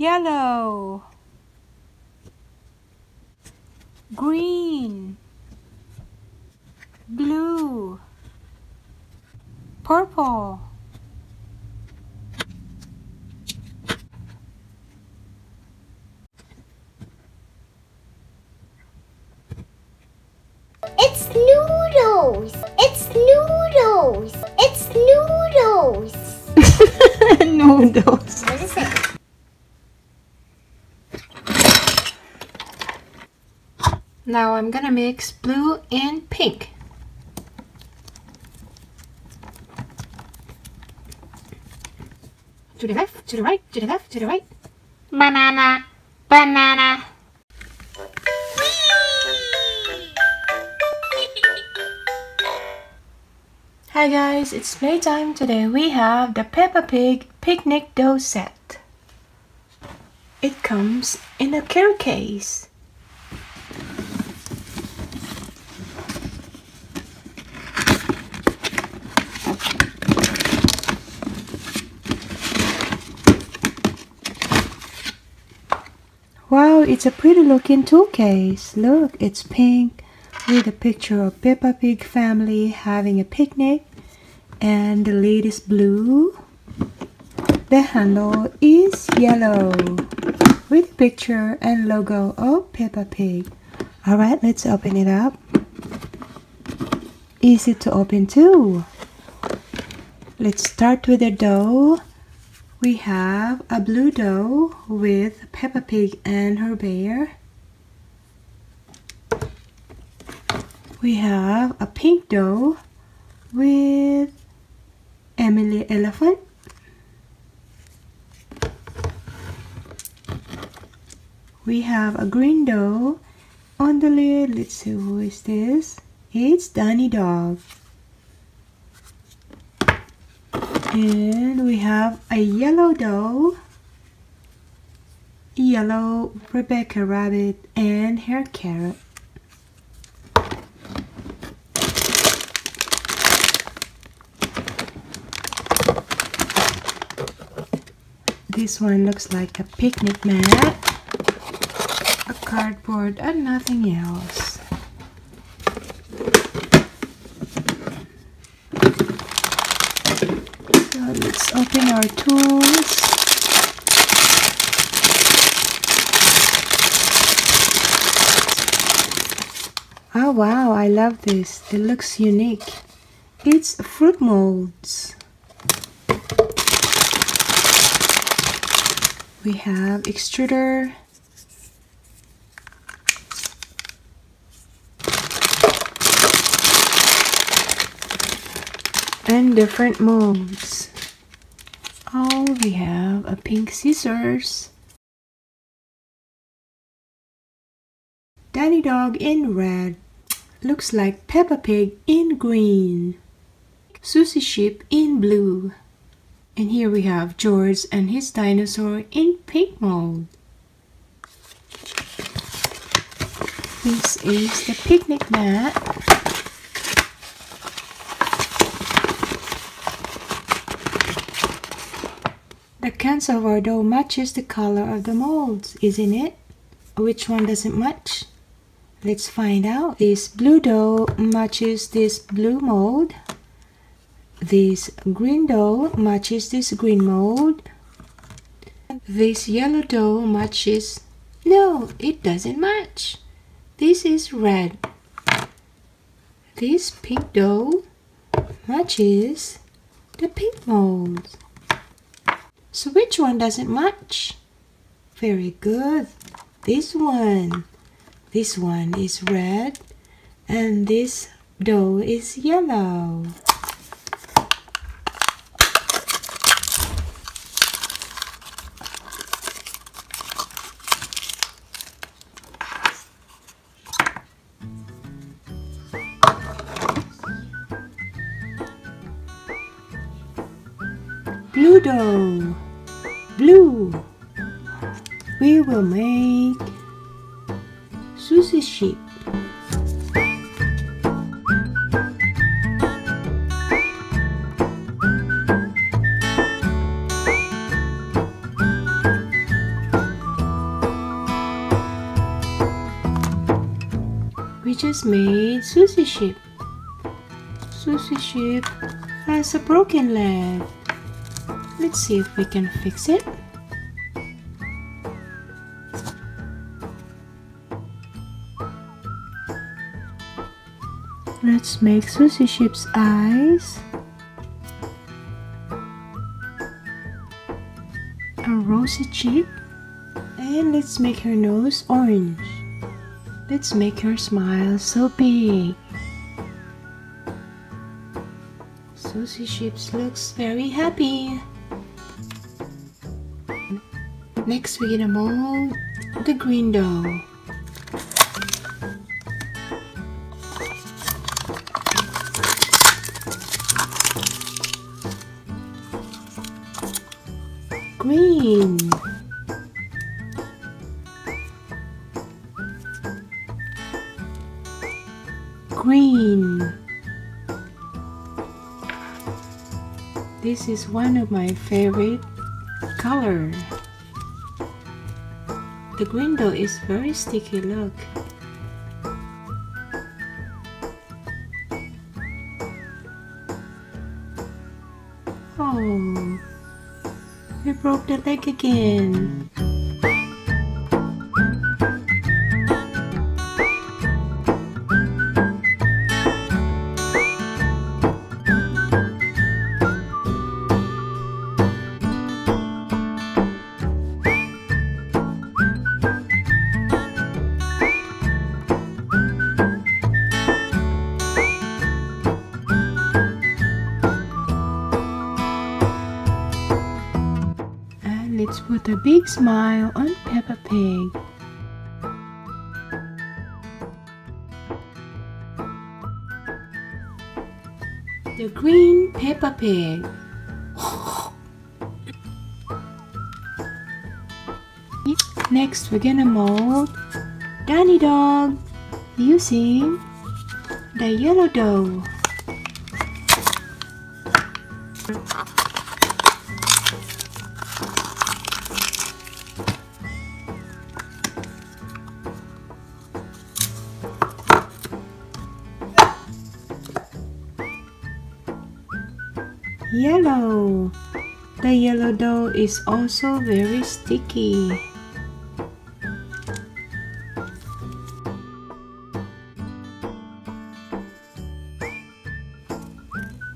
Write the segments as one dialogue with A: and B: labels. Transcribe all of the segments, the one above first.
A: yellow green blue purple
B: It's noodles. It's noodles. It's noodles.
A: noodles
B: What is it?
A: Now I'm gonna mix blue and pink. To the left, to the right, to the left, to the right. Banana, banana. Hi guys, it's playtime. Today we have the Peppa Pig picnic dough set. It comes in a carry case. Wow, it's a pretty looking tool case. Look, it's pink with a picture of Peppa Pig family having a picnic and the lid is blue. The handle is yellow with a picture and logo of Peppa Pig. Alright, let's open it up. Easy to open too. Let's start with the dough. We have a blue dough with Peppa Pig and her bear. We have a pink dough with Emily Elephant. We have a green dough on the lid. Let's see who is this. It's Danny Dog. And we have a yellow doll, yellow Rebecca Rabbit, and her carrot. This one looks like a picnic mat, a cardboard, and nothing else. So our tools. Oh wow, I love this. It looks unique. It's fruit molds. We have extruder. And different molds. Oh, we have a pink scissors. Danny Dog in red. Looks like Peppa Pig in green. Susie Sheep in blue. And here we have George and his dinosaur in pink mold. This is the picnic mat. The cancer of our dough matches the color of the molds, isn't it? Which one doesn't match? Let's find out. This blue dough matches this blue mold. This green dough matches this green mold. This yellow dough matches... No, it doesn't match. This is red. This pink dough matches the pink mold. So which one doesn't match? Very good. This one. This one is red and this dough is yellow. will make Susie sheep. We just made Susie sheep. Susie sheep has a broken leg. Let's see if we can fix it. Make Susie Sheep's eyes. A rosy cheek. And let's make her nose orange. Let's make her smile so big. Susie Sheeps looks very happy. Next we're gonna mold the green dough. This is one of my favorite color. The dough is very sticky, look. Oh, we broke the leg again. A big smile on Peppa Pig. The green Peppa Pig. Next, we're gonna mold Danny Dog using the yellow dough. Is also very sticky.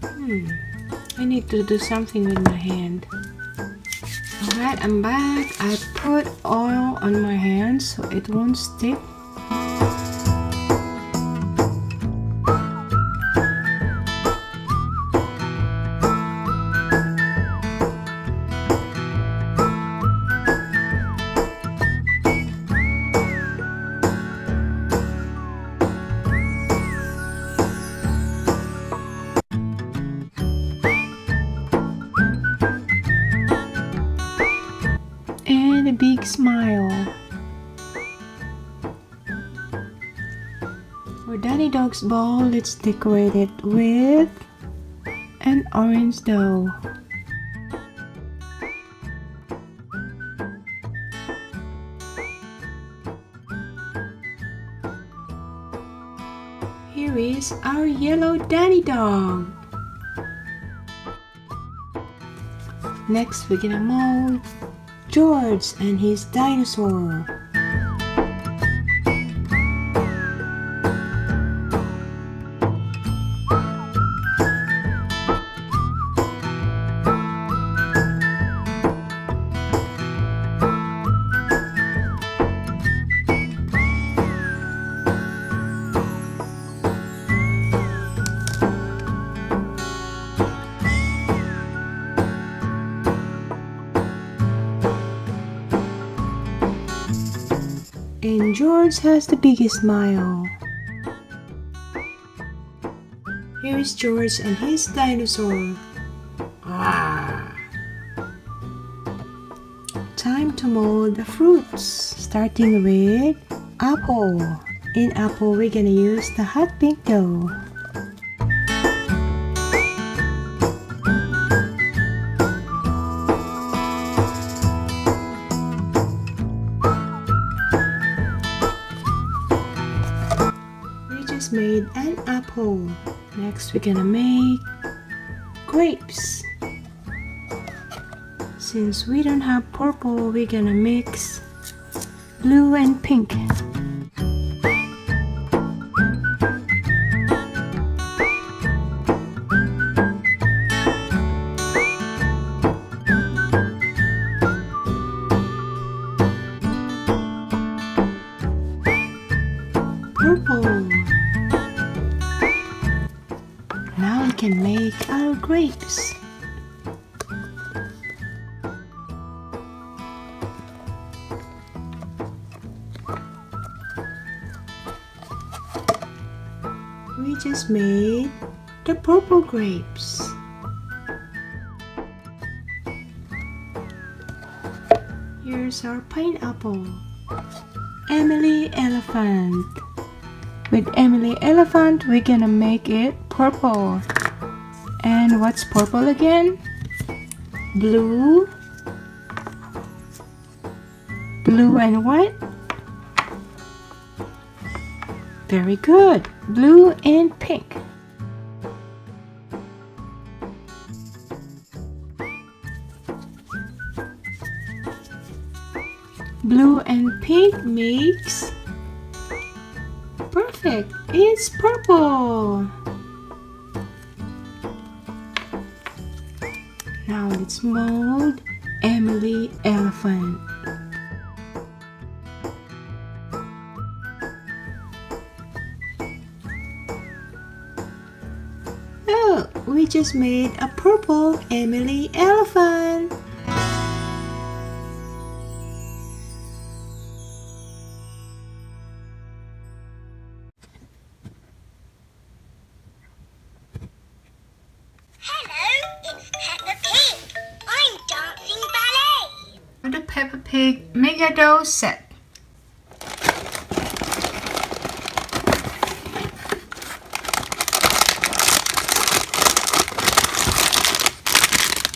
A: Hmm. I need to do something with my hand. Alright, I'm back. I put oil on my hands so it won't stick. Big smile. For Danny Dog's ball, let's decorate it with an orange dough. Here is our yellow Danny Dog. Next, we're gonna mold George and his dinosaur. Has the biggest smile. Here is George and his dinosaur. Ah. Time to mold the fruits, starting with apple. In apple, we're gonna use the hot pink dough. An. Next we're gonna make grapes. Since we don't have purple, we're gonna mix blue and pink. Grapes. We just made the purple grapes. Here's our pineapple. Emily Elephant. With Emily Elephant, we're gonna make it purple. And what's purple again? Blue. Blue and what? Very good. Blue and pink. Mold Emily Elephant. Oh, we just made a purple Emily Elephant.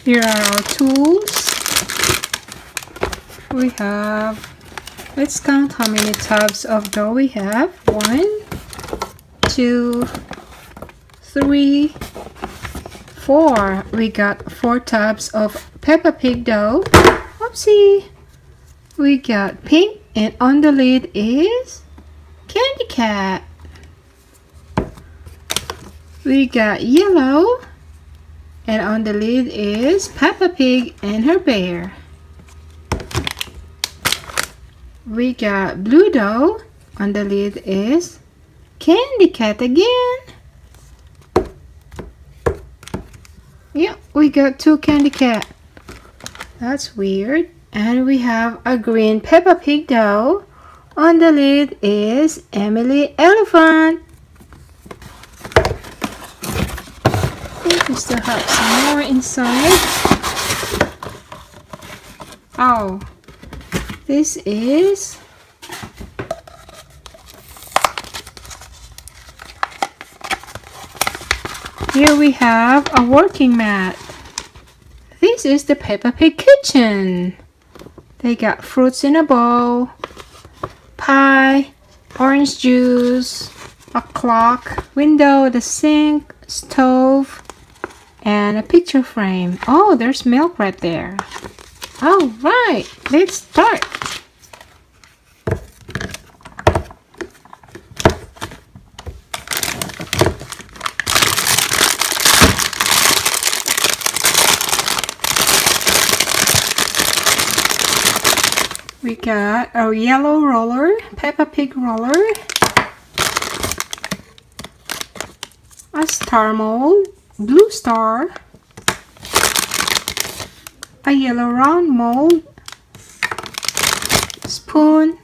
A: Here are our tools. We have, let's count how many tubs of dough we have. One, two, three, four. We got four tubs of Peppa Pig dough. Oopsie. We got pink and on the lid is Candy Cat. We got yellow and on the lid is Peppa Pig and her bear. We got blue dough. On the lid is Candy Cat again. Yep, we got two Candy Cat. That's weird. And we have a green Peppa Pig dough. On the lid is Emily Elephant. I think we still have some more inside. Oh, this is Here we have a working mat. This is the Peppa Pig kitchen. They got fruits in a bowl, pie, orange juice, a clock, window, the sink, stove, and a picture frame. Oh, there's milk right there. All right, let's start. We got a yellow roller, Peppa Pig roller, a star mold, blue star, a yellow round mold, spoon,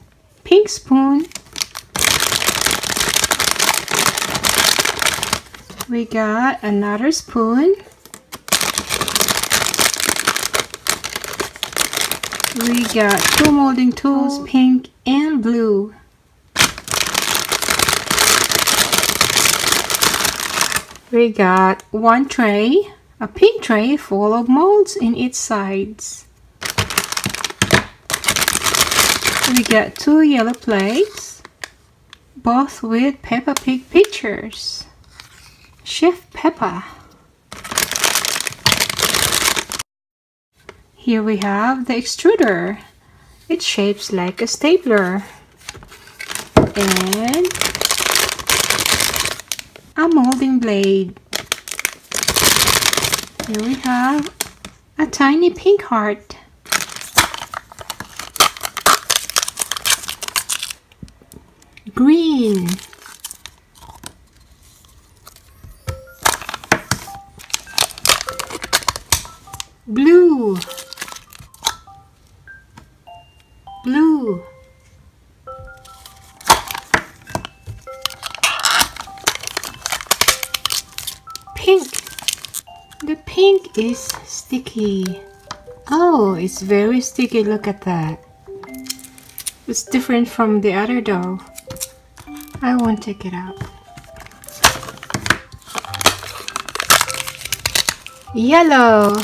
A: pink spoon. We got another spoon. We got two molding tools, oh. pink and blue. We got one tray, a pink tray full of molds in its sides. We got two yellow plates, both with Peppa Pig pictures. Chef Peppa. Here we have the extruder. It shapes like a stapler. And a molding blade. Here we have a tiny pink heart. Green. Is sticky. Oh, it's very sticky. Look at that. It's different from the other dough. I won't take it out. Yellow.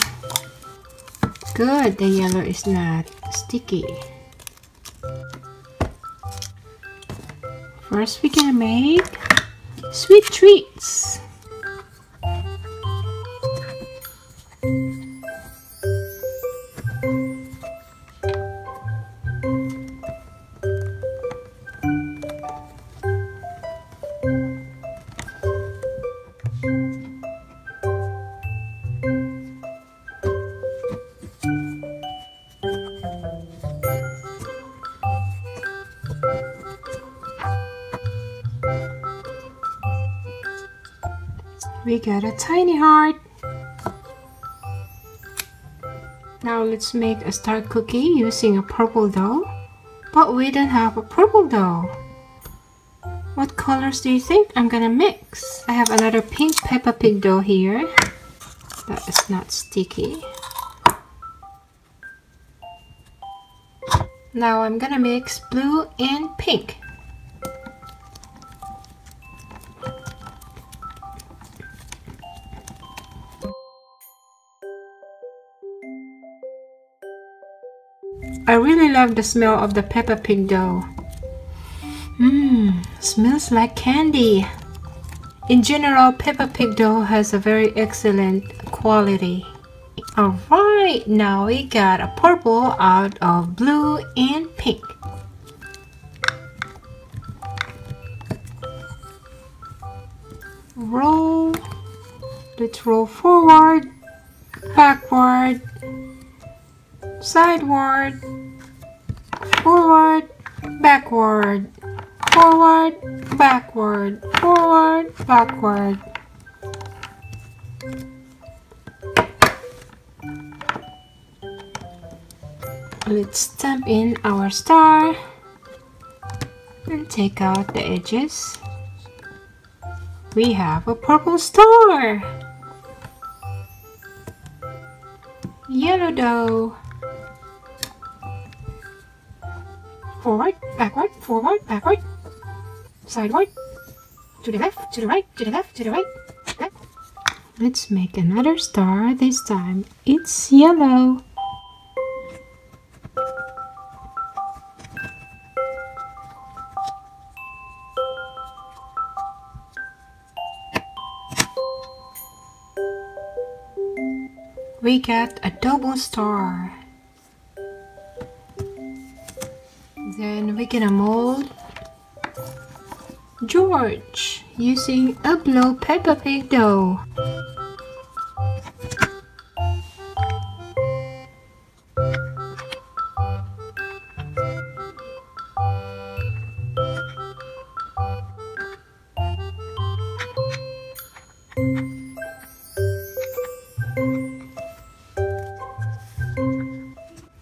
A: Good, the yellow is not sticky. First, we're gonna make sweet treats. We got a tiny heart. Now let's make a star cookie using a purple dough. But we don't have a purple dough. What colors do you think I'm gonna mix? I have another pink Peppa Pig dough here. That is not sticky. Now I'm gonna mix blue and pink. I really love the smell of the Peppa Pig dough. Mmm, smells like candy. In general, Peppa Pig dough has a very excellent quality. Alright, now we got a purple out of blue and pink. Roll. Let's roll forward, backward, sideward, forward, backward, forward, backward, forward, backward. Let's stamp in our star and take out the edges. We have a purple star. Yellow dough. Forward, backward, forward, backward, sideward, to the left, to the right, to the left, to the right. Let's make another star this time. It's yellow. We get a double star. Then we're gonna mold George using a blow Peppa Pig dough.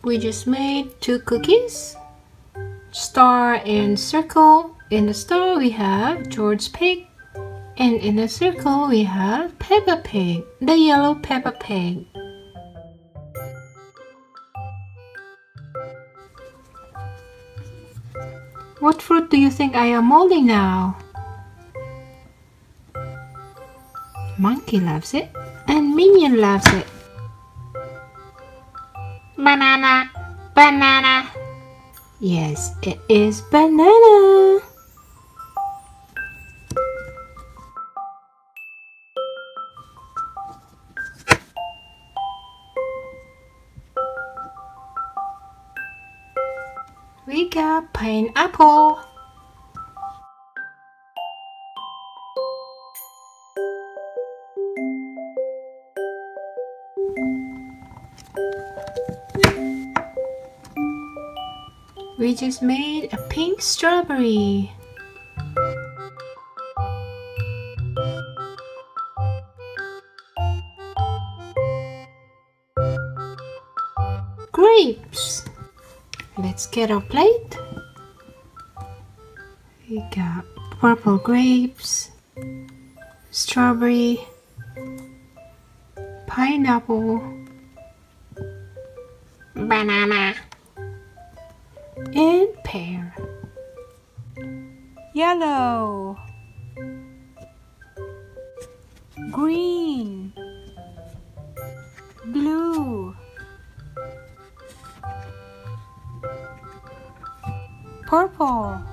A: We just made two cookies star and circle. In the store we have George Pig. And in the circle we have Peppa Pig, the yellow Peppa Pig. What fruit do you think I am molding now? Monkey loves it and Minion loves it. Banana, banana. Yes, it is banana. We got pineapple. Just made a pink strawberry. Grapes. Let's get our plate. We got purple grapes, strawberry, pineapple, banana, pear. Yellow, green, blue, purple.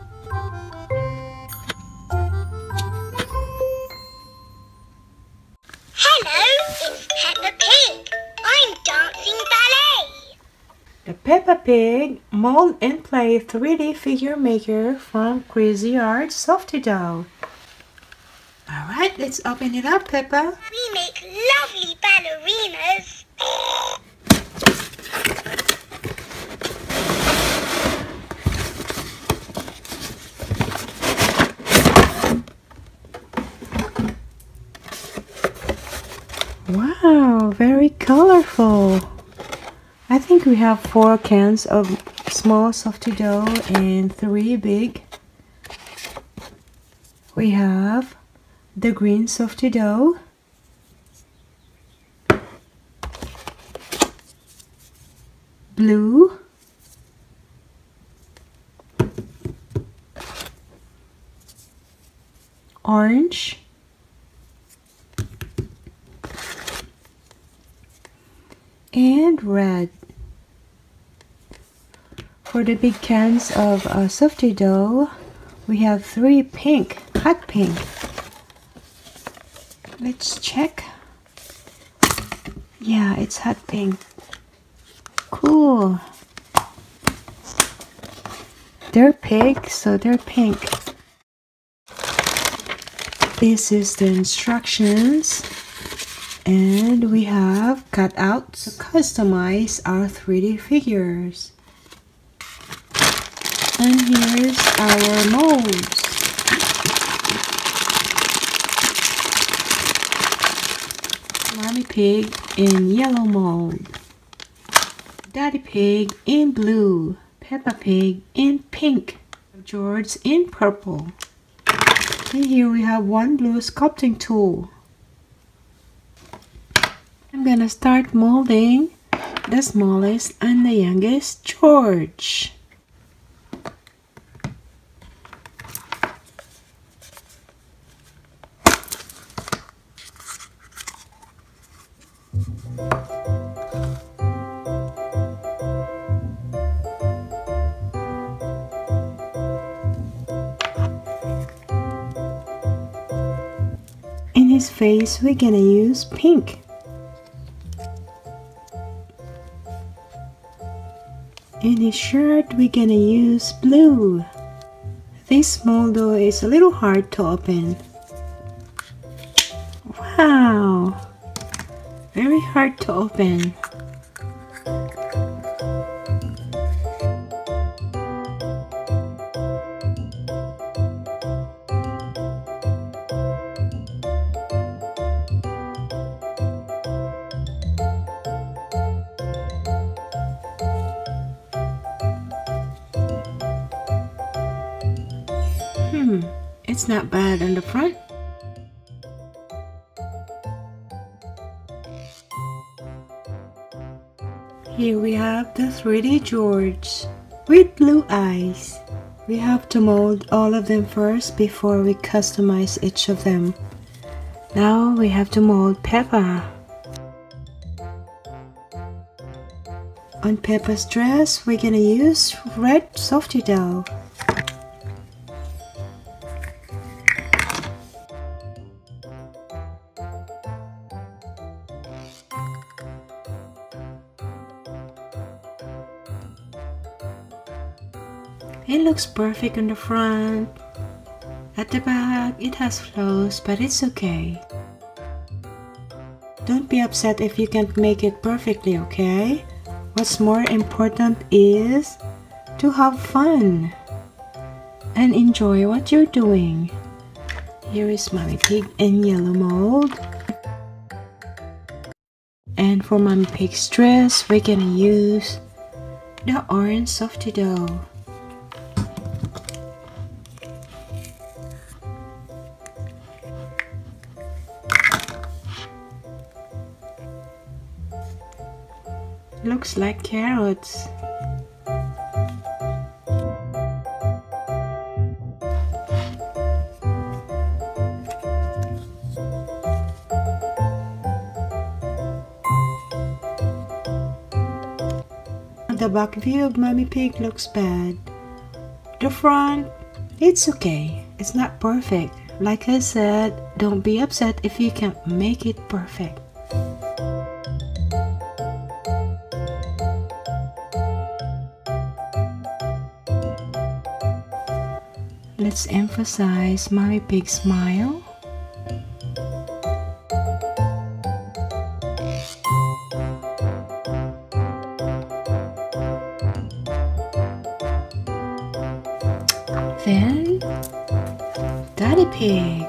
B: Peppa Pig
A: mold and play 3D figure maker from Cra-Z-Art Softy Doll. Alright, let's open it up, Peppa.
B: We make lovely ballerinas.
A: Wow, very colorful. I think we have four cans of small softy dough and three big. We have the green softy dough. Blue. Orange. And red. For the big cans of uh, softy dough, we have three pink, hot pink. Let's check. Yeah, it's hot pink. Cool. They're pink, so they're pink. This is the instructions and we have cutouts to customize our 3D figures. And here's our molds. Mommy Pig in yellow mold. Daddy Pig in blue. Peppa Pig in pink. George in purple. And here we have one blue sculpting tool. I'm gonna start molding the smallest and the youngest George. In his face, we're gonna use pink. In his shirt, we're gonna use blue. This though is a little hard to open. Wow! Very hard to open. 3D George with blue eyes. We have to mold all of them first before we customize each of them. Now we have to mold Peppa. On Peppa's dress, we're gonna use red softy dough. It looks perfect on the front. At the back, it has flaws, but it's okay. Don't be upset if you can't make it perfectly, okay? What's more important is to have fun and enjoy what you're doing. Here is Mommy Pig in yellow mold. And for Mommy Pig's dress, we're gonna use the orange softy dough. Looks like carrots. The back view of Mummy Pig looks bad. The front, it's okay. It's not perfect. Like I said, don't be upset if you can't make it perfect. Let's emphasize my Pig's smile. Then, Daddy Pig.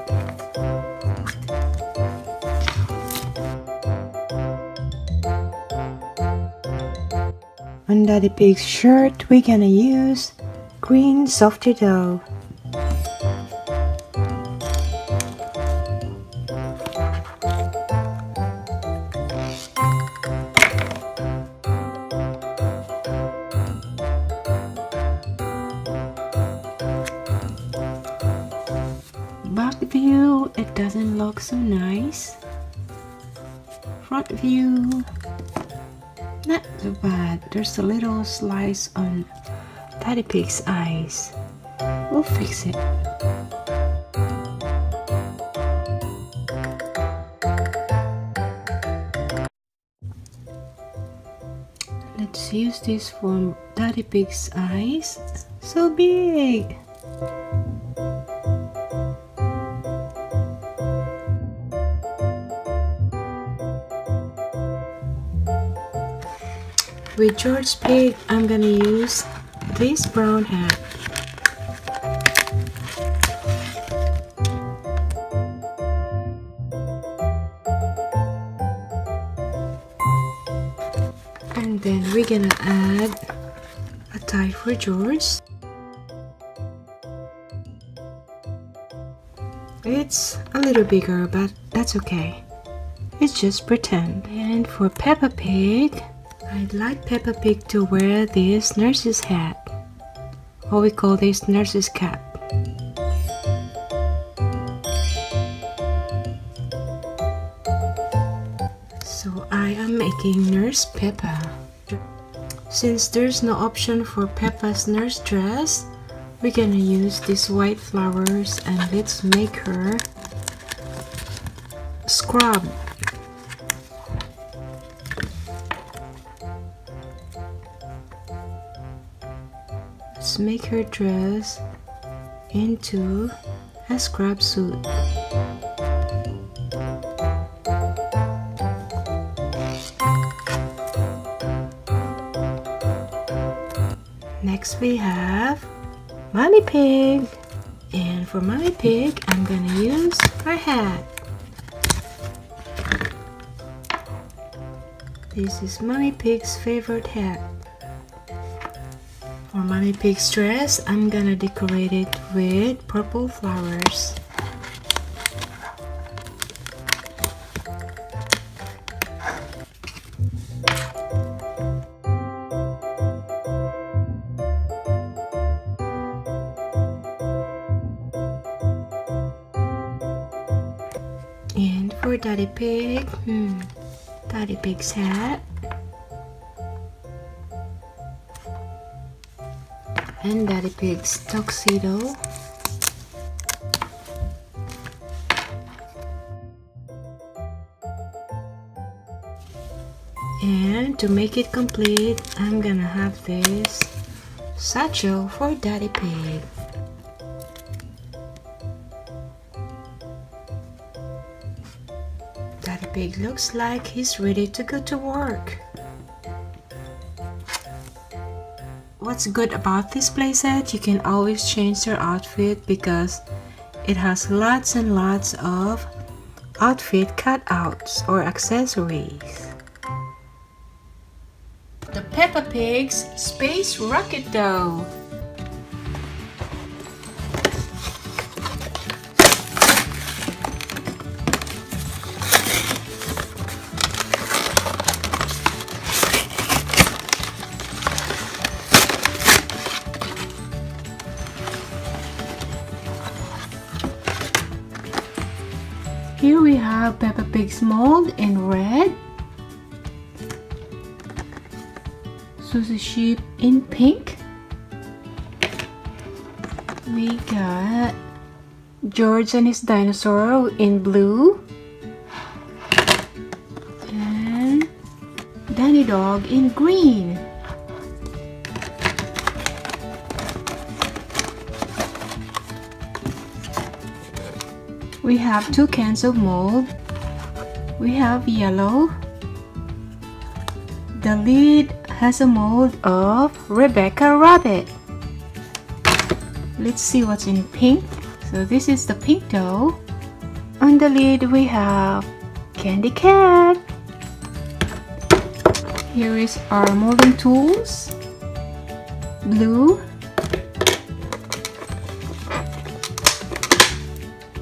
A: On Daddy Pig's shirt, we're gonna use green softy dough. View, it doesn't look so nice. Front view, not so bad. There's a little slice on Daddy Pig's eyes. We'll fix it. Let's use this for Daddy Pig's eyes. So big! With George Pig, I'm gonna use this brown hat. And then we're gonna add a tie for George. It's a little bigger, but that's okay. It's just pretend. And for Peppa Pig, I'd like Peppa Pig to wear this nurse's hat. Or we call this nurse's cap. So I am making Nurse Peppa. Since there's no option for Peppa's nurse dress, we're gonna use these white flowers and let's make her scrub. Make her dress into a scrub suit. Next we have Mommy Pig. And for Mommy Pig, I'm gonna use her hat. This is Mommy Pig's favorite hat. For Mommy Pig's dress, I'm gonna decorate it with purple flowers. And for Daddy Pig, hmm, Daddy Pig's hat. And Daddy Pig's tuxedo. And to make it complete, I'm gonna have this satchel for Daddy Pig. Daddy Pig looks like he's ready to go to work. What's good about this playset, you can always change your outfit because it has lots and lots of outfit cutouts or accessories. The Peppa Pig's Space Rocket Dough. Mold in red. Susie Sheep in pink. We got George and his dinosaur in blue. And Danny Dog in green. We have two cans of mold. We have yellow. The lid has a mold of Rebecca Rabbit. Let's see what's in pink. So this is the pink dough. On the lid we have Candy Cat. Here is our molding tools. Blue.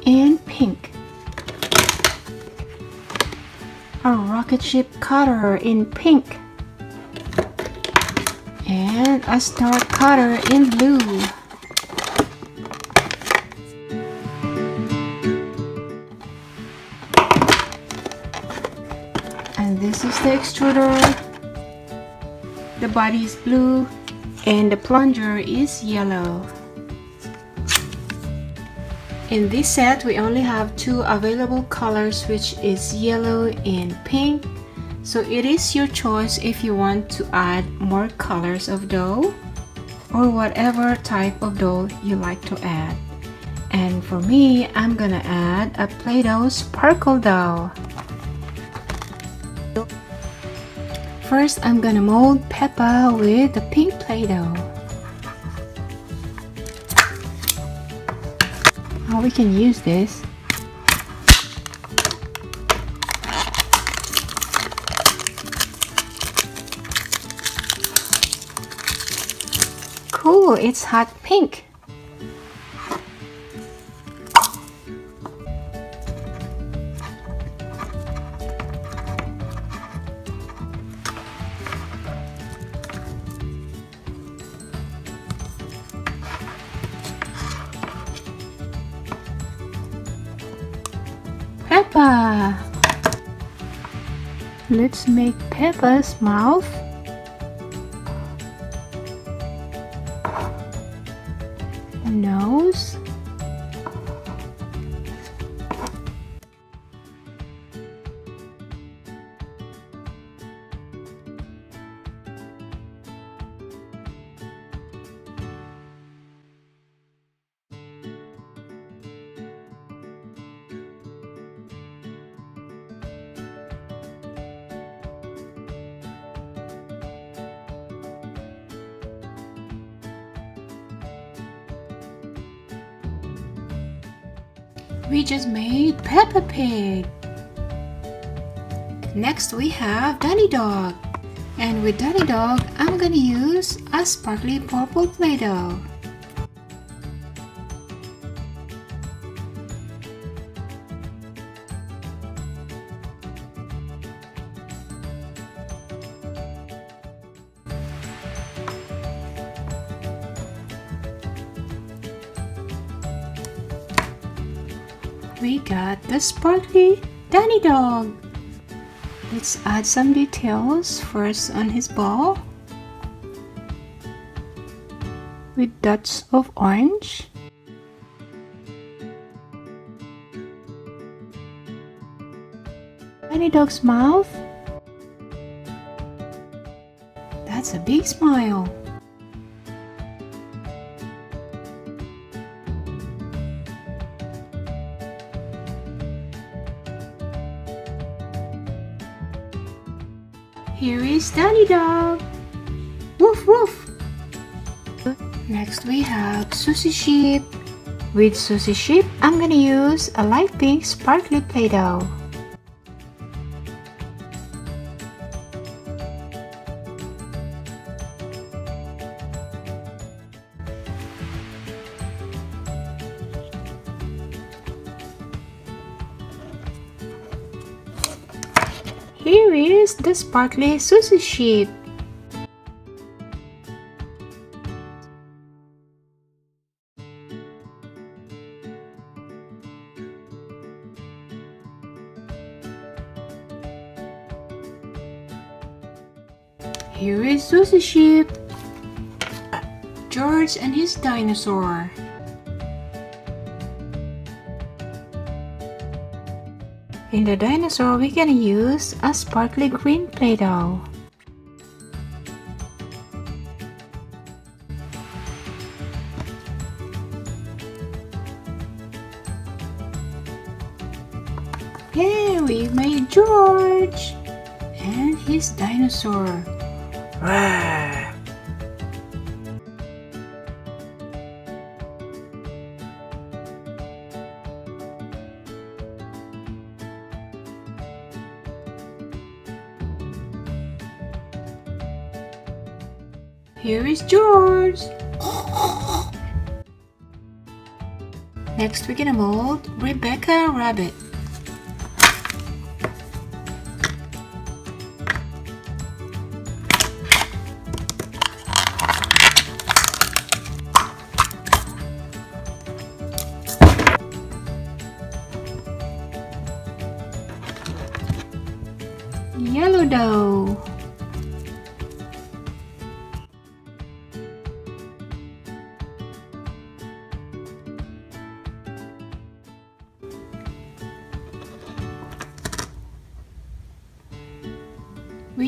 A: And pink. Rocket ship cutter in pink. And a star cutter in blue. And this is the extruder. The body is blue and the plunger is yellow. In this set, we only have two available colors which is yellow and pink. So it is your choice if you want to add more colors of dough or whatever type of dough you like to add. And for me, I'm gonna add a Play-Doh sparkle dough. First, I'm gonna mold Peppa with the pink Play-Doh. We can use this Cool, it's hot pink. Peppa. Let's make Peppa's mouth. Have Danny Dog. And with Danny Dog, I'm gonna use a sparkly purple Play-Doh. we got the sparkly Danny dog. Let's add some details first on his ball with dots of orange. Danny dog's mouth. That's a big smile. Next we have Susie Sheep. With Susie Sheep, I'm gonna use a light pink sparkly Play-Doh. Here is the sparkly Susie sheep. Susie. George and his dinosaur. In the dinosaur, we can use a sparkly green Play-Doh. Yeah, we made George and his dinosaur. Next we're gonna mold Rebecca Rabbit.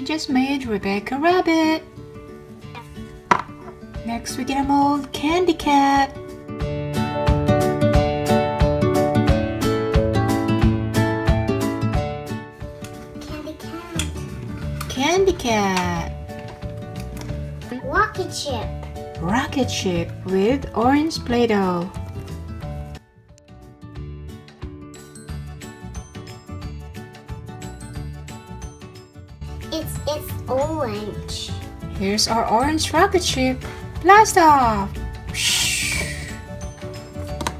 A: Just made Rebecca Rabbit. Next we get gonna mold Candy Cat.
B: Candy cat.
A: Candy Cat.
B: Rocket ship.
A: Rocket ship with orange Play-Doh. Here's our orange rocket ship. Blast off!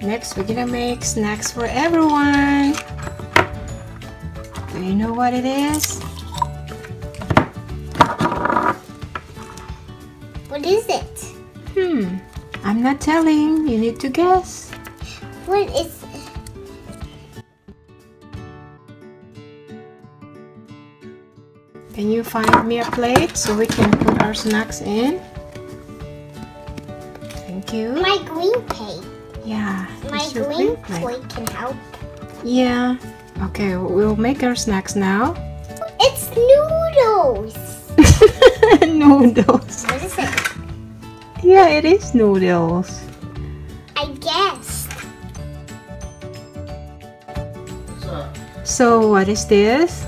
A: Next, we're gonna make snacks for everyone. Do you know what it is?
B: What is it?
A: Hmm, I'm not telling. You need to guess. Find me a plate so we can put our snacks in? Thank you.
B: my green plate?
A: Yeah.
B: My green
A: plate.
B: plate can help.
A: Yeah. Okay, we'll make our snacks now.
B: It's noodles.
A: noodles.
B: What is it?
A: Yeah, it is noodles.
B: I guessed.
A: So what is this?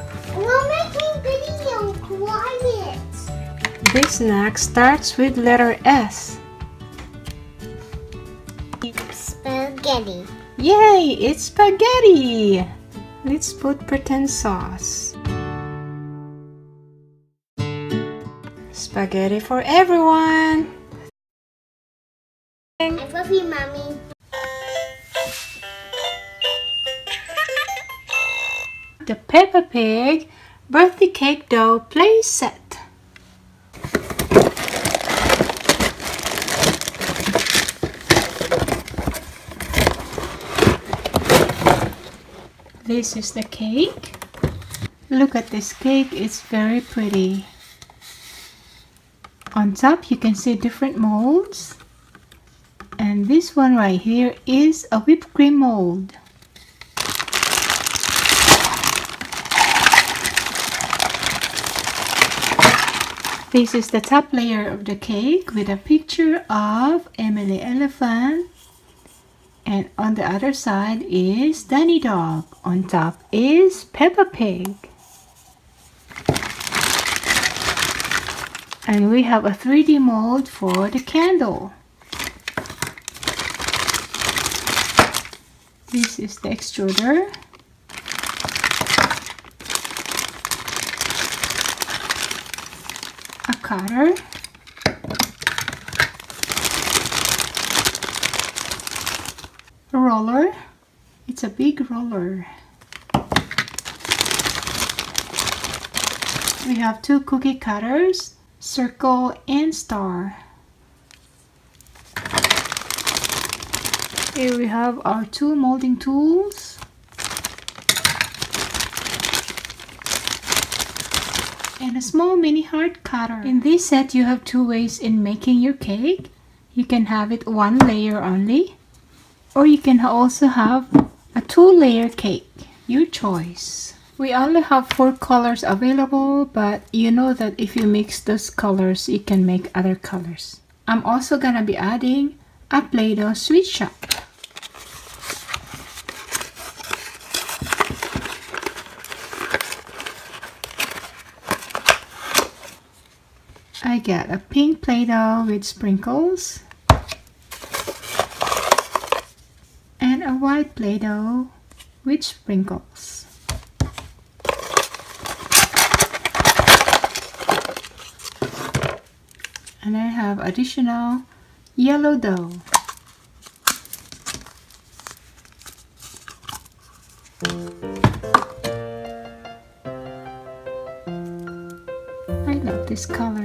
A: This snack starts with letter S.
B: Spaghetti.
A: Yay, it's spaghetti. Let's put pretend sauce. Spaghetti for everyone.
B: I love you, mommy.
A: The Peppa Pig birthday cake dough play set. This is the cake. Look at this cake, it's very pretty. On top you can see different molds. And this one right here is a whipped cream mold. This is the top layer of the cake with a picture of Emily Elephant. And on the other side is Danny Dog. On top is Peppa Pig. And we have a 3D mold for the candle. This is the extruder. A cutter. Roller. It's a big roller. We have two cookie cutters, circle and star. Here we have our two molding tools. And a small mini heart cutter. In this set you have two ways in making your cake. You can have it one layer only or you can also have a two layer cake, your choice. We only have four colors available, but you know that if you mix those colors, you can make other colors. I'm also gonna be adding a Play-Doh sweet shop. I got a pink Play-Doh with sprinkles and a white Play-Doh with sprinkles. And I have additional yellow dough. I love this color.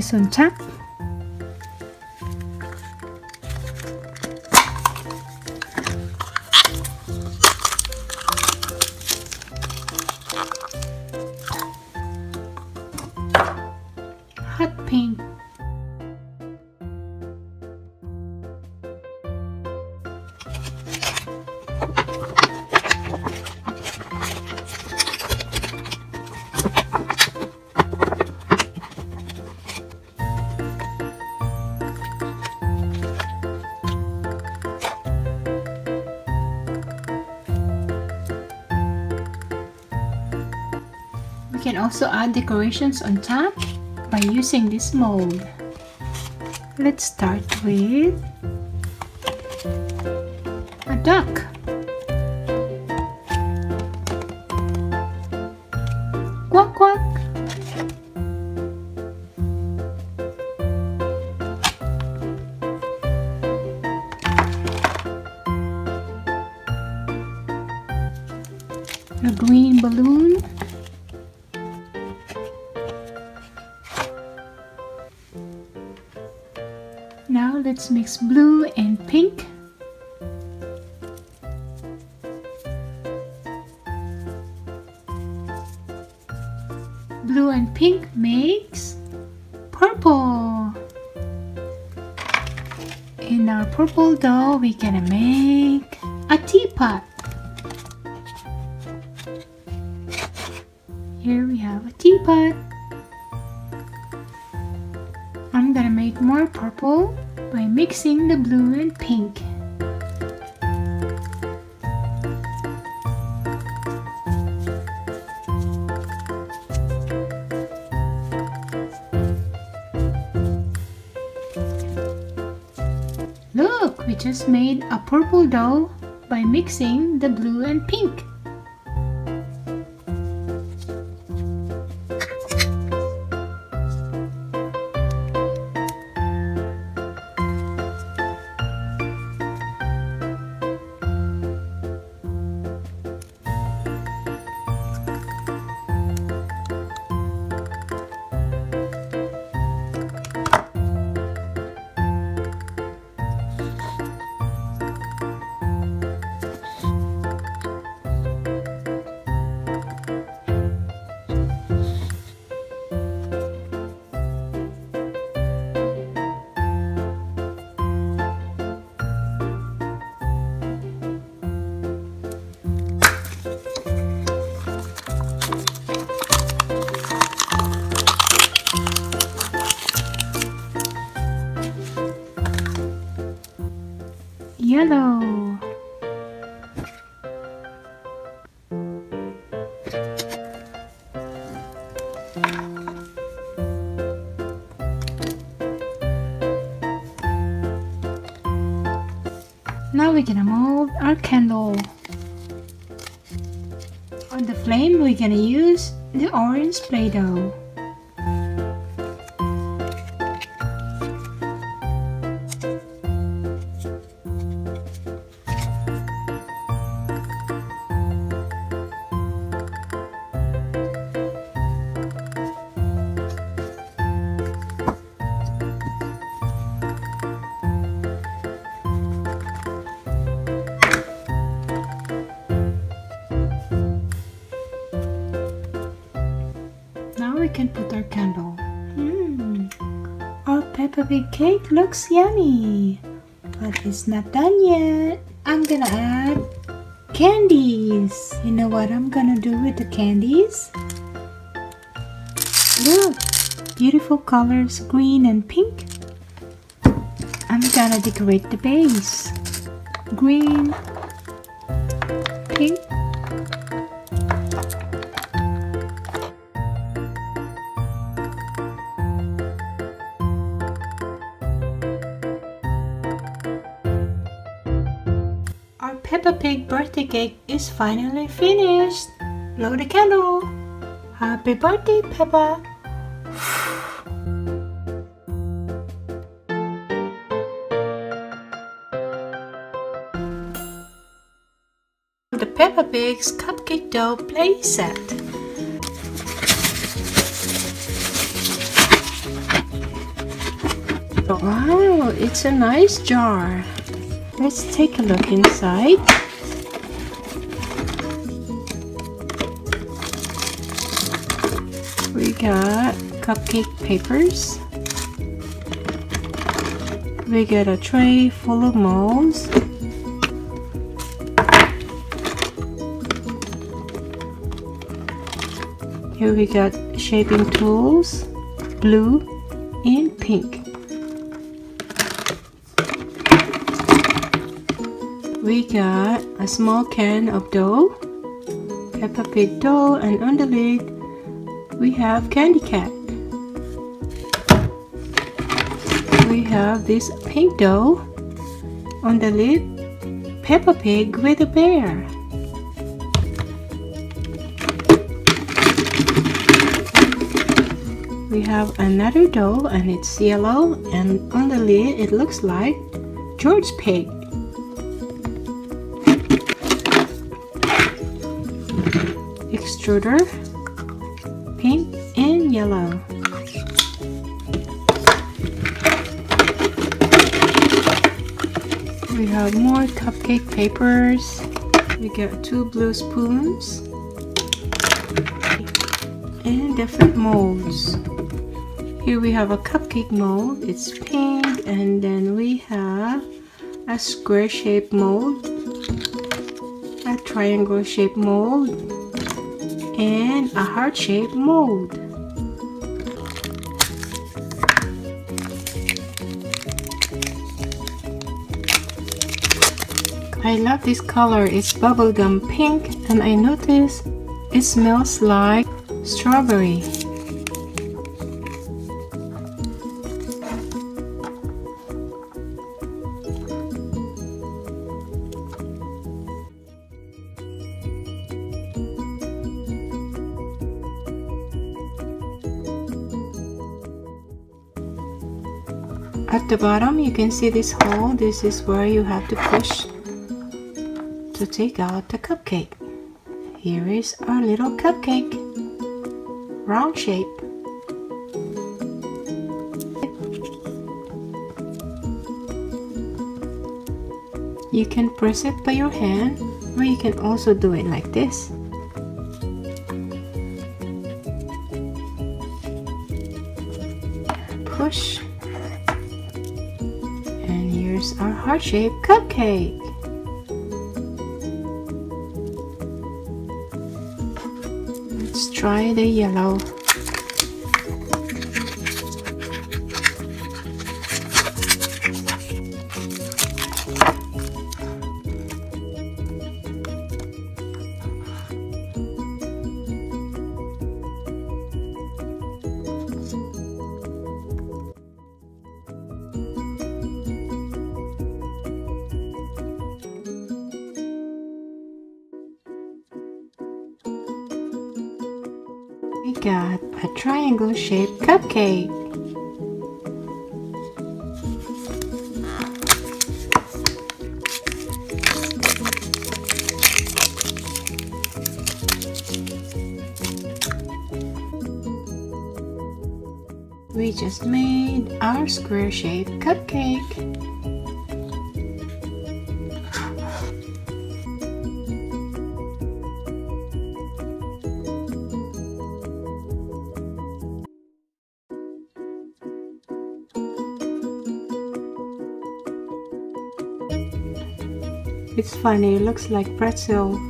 A: Gonna put this also add decorations on top by using this mold. Let's start with blue and pink. Blue and pink makes purple. In our purple dough, we're gonna make a teapot. Purple dough by mixing the blue and pink. Our candle. On the flame, we're gonna use the orange Play-Doh. Pig cake looks yummy. But it's not done yet. I'm gonna add candies. You know what I'm gonna do with the candies? Look, beautiful colors, green and pink. I'm gonna decorate the base. Green, cake is finally finished. Blow the candle. Happy birthday, Peppa. The Peppa Pig's cupcake dough play set. Wow, it's a nice jar. Let's take a look inside. Cupcake papers. We get a tray full of molds. Here we got shaping tools, blue and pink. We got a small can of dough, Peppa Pig dough, and the lid we have Candy Cat. Have this pink dough on the lid, Peppa Pig with a bear. We have another dough and it's yellow and on the lid it looks like George Pig. extruder, pink and yellow. Have more cupcake papers. We got two blue spoons and different molds. Here we have a cupcake mold. It's pink and then we have a square shaped mold, a triangle shaped mold, and a heart-shaped mold. I love this color, it's bubblegum pink and I notice it smells like strawberry. At the bottom you can see this hole, this is where you have to push to take out the cupcake. Here is our little cupcake, round shape. You can press it by your hand or you can also do it like this. Push and here's our heart-shaped cupcake. Try the yellow. Cupcake. We just made our square shaped cupcake. Funny, it looks like pretzel.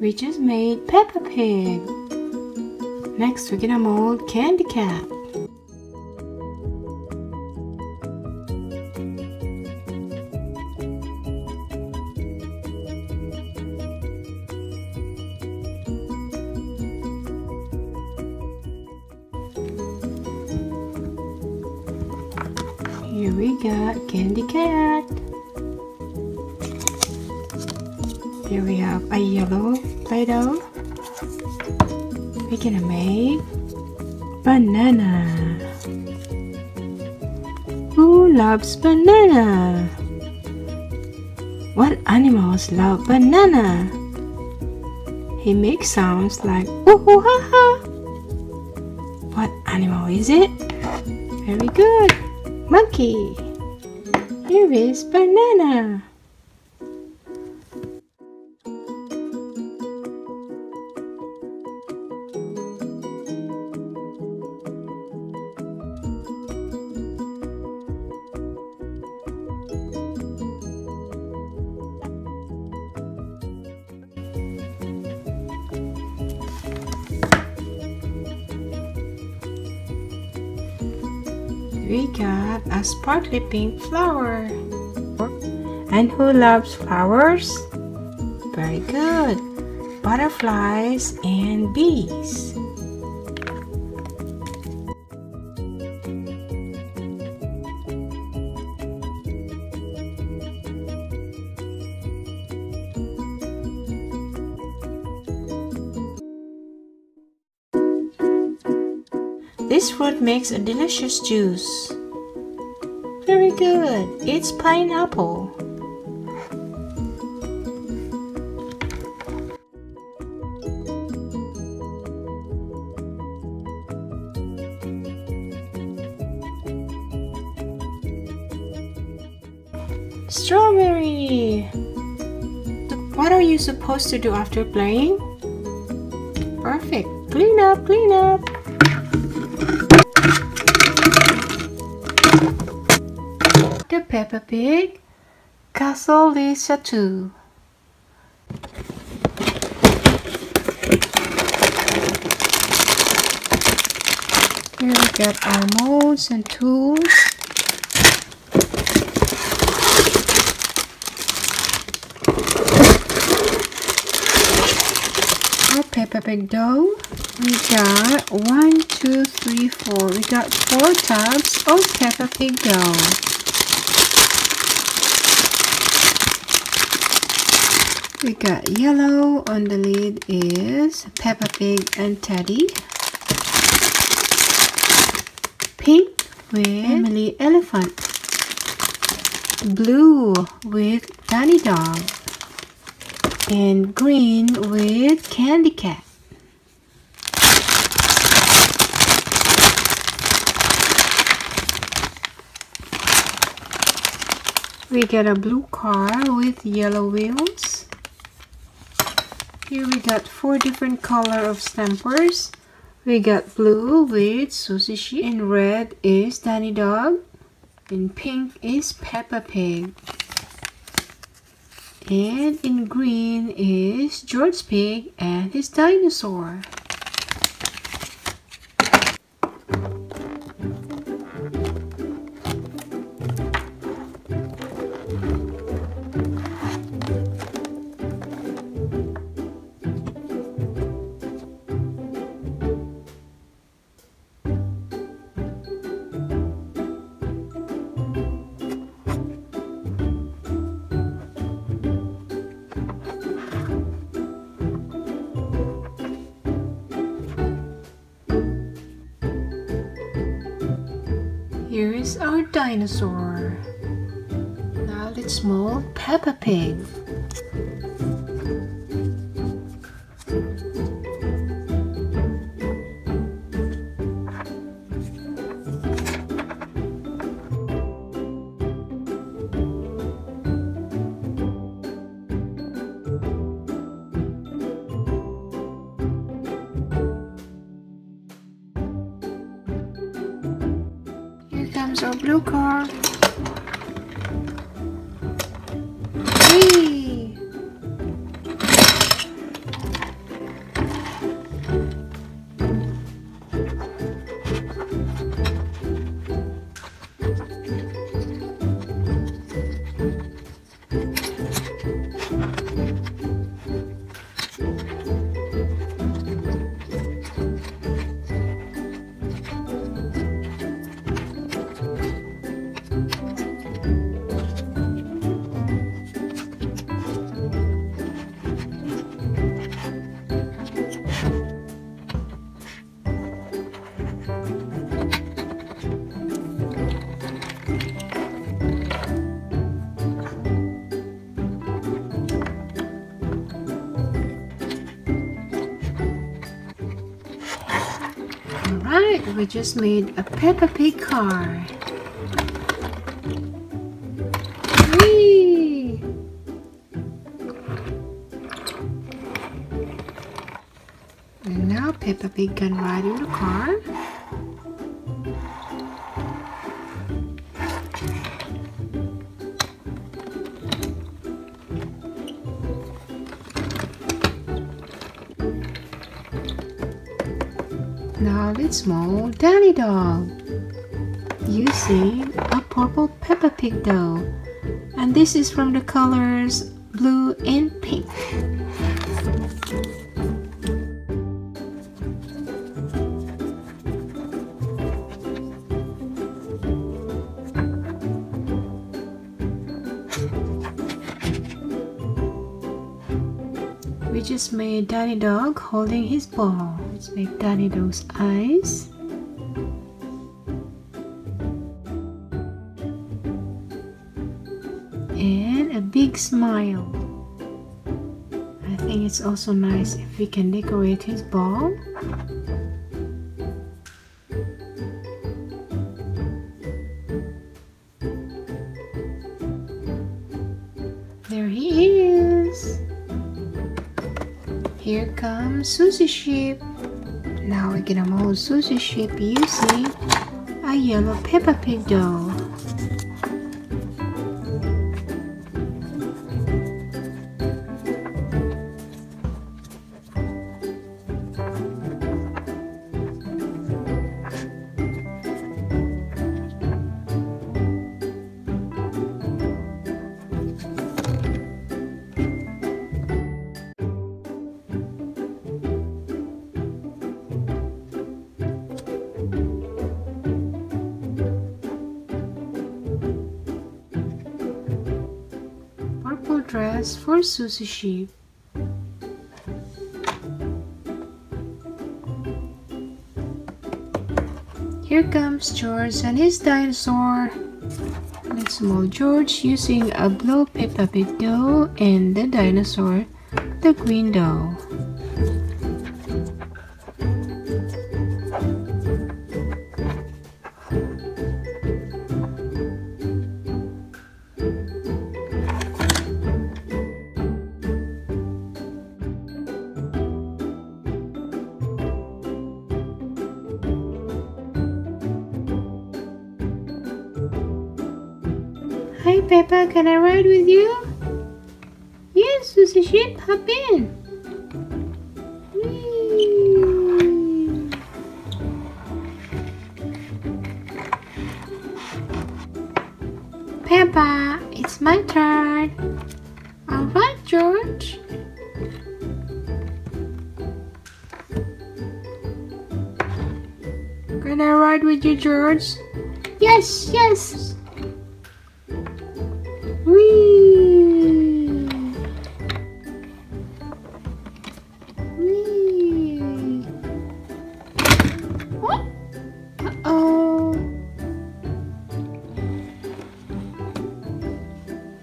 A: We just made Peppa Pig. Next, we're gonna mold Candy Cat. He makes sounds like woohoo ha ha. Pink flower. And who loves flowers? Very good. Butterflies and bees. This fruit makes a delicious juice. Very good. It's pineapple. Strawberry. What are you supposed to do after playing? Perfect. Clean up, clean up. Pig Castle Lisa 2 Here we got our molds and tools Our Peppa Pig dough we got one, two, three, four. We got four tubs of Peppa Pig dough. We got yellow on the lid is Peppa Pig and Teddy. Pink with Emily Elephant. Blue with Danny Dog. And green with Candy Cat. We get a blue car with yellow wheels. Here we got four different color of stampers. We got blue with Susie. In red is Danny Dog. In pink is Peppa Pig. And in green is George Pig and his dinosaur. Is our dinosaur. Now let's mold Peppa Pig. Just made a Peppa Pig car. And now Peppa Pig can ride in the car. Now let's mold Danny Dog using a purple Peppa Pig dough. And this is from the colors blue and pink. We just made Danny Dog holding his ball. Let's make Danny Dog's eyes. And a big smile. I think it's also nice if we can decorate his ball. There he is. Here comes Susie Sheep. Now we're gonna mold Susie Sheep using a yellow Peppa Pig dough. Susie Sheep. Here comes George and his dinosaur. Let's mold George using a blue Peppa Pig doll and the dinosaur, the green doll. George? Yes, yes. Whee! Uh-oh.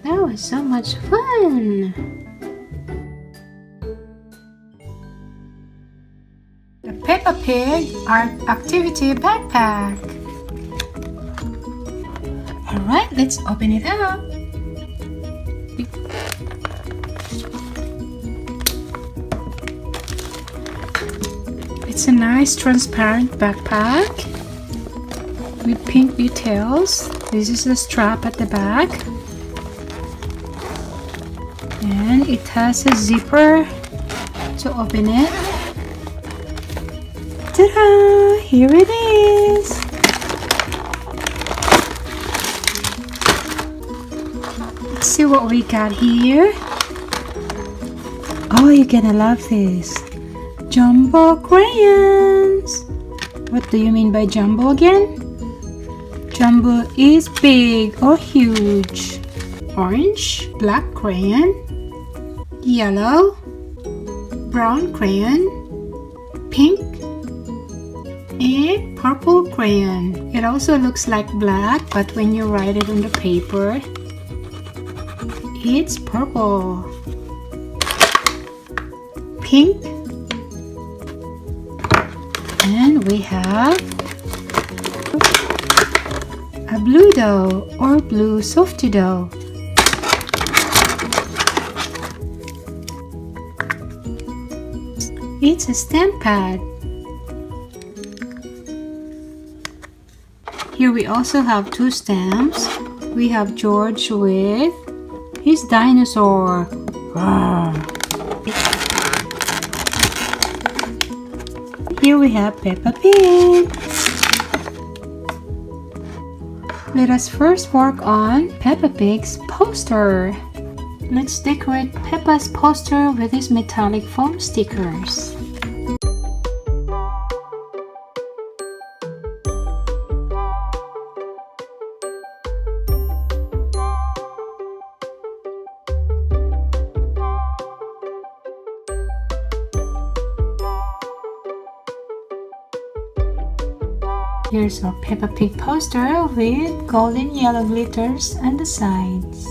A: That was so much fun. The Peppa Pig Art Activity Backpack. Let's open it up. It's a nice transparent backpack with pink details. This is the strap at the back. And it has a zipper to open it. Ta-da! Here it is! What we got here. Oh, you're gonna love this. Jumbo crayons. What do you mean by jumbo again? Jumbo is big or huge. Orange, black crayon, yellow, brown crayon, pink, and purple crayon. It also looks like black, but when you write it on the paper, it's purple. Pink, and we have a blue dough or blue softy dough. It's a stamp pad. Here we also have two stamps. We have George with his dinosaur. Rawr. Here we have Peppa Pig. Let us first work on Peppa Pig's poster. Let's decorate Peppa's poster with these metallic foam stickers. Here's our Peppa Pig poster with golden yellow glitters on the sides.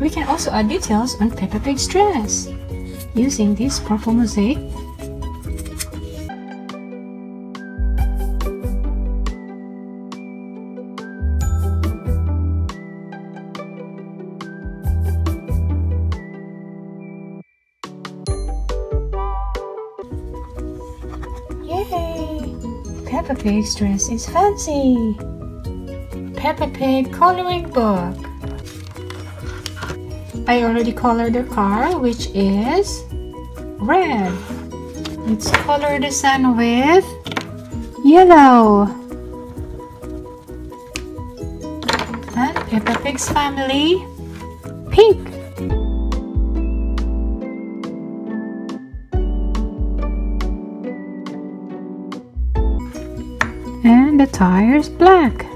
A: We can also add details on Peppa Pig's dress using this purple mosaic Peppa Pig's dress is fancy! Peppa Pig coloring book. I already colored the car, which is red. Let's color the sun with yellow. And Peppa Pig's family, pink. Tires black.